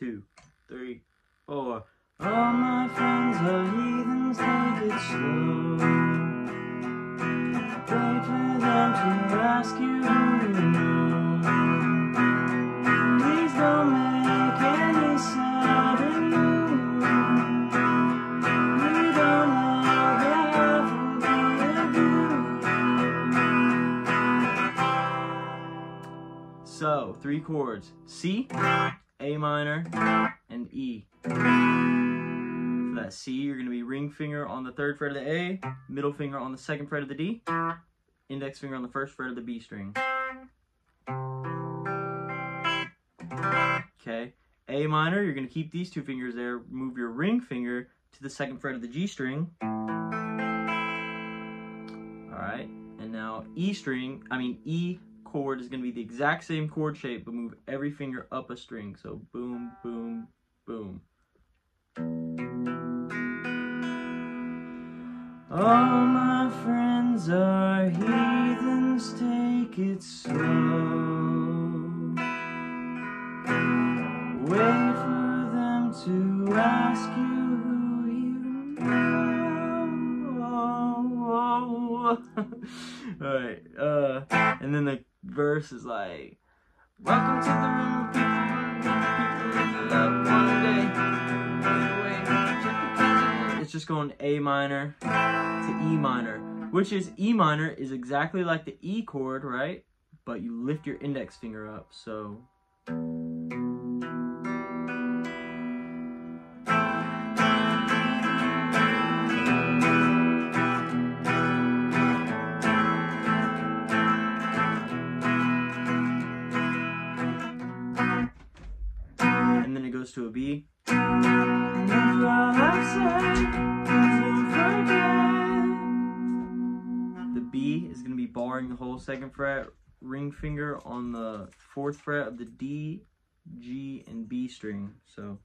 two, three, four. All my friends are heathens, take it slow. Wait for them to ask you who you know. Please don't make any sudden move. We don't know the half of the view. So, three chords C, A minor, and E. For that C, you're going to be ring finger on the third fret of the A, middle finger on the second fret of the D, index finger on the first fret of the B string. Okay, A minor, you're going to keep these two fingers there, move your ring finger to the second fret of the G string. Alright, and now E string, I mean E chord is going to be the exact same chord shape, but move every finger up a string. So boom, boom, boom. All my friends are heathens, take it slow. Wait for them to ask you who you know. Alright, uh, and then the verse is like, Welcome to the room of people, people love one day. It's just going A minor to E minor, which is E minor is exactly like the E chord, right? But you lift your index finger up, so. Goes to a B. The B is going to be barring the whole second fret, ring finger on the fourth fret of the D, G, and B string. So.